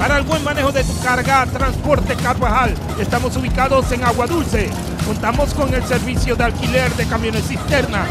Para el buen manejo de tu carga, Transporte Carvajal, estamos ubicados en Agua Dulce. Contamos con el servicio de alquiler de camiones cisterna.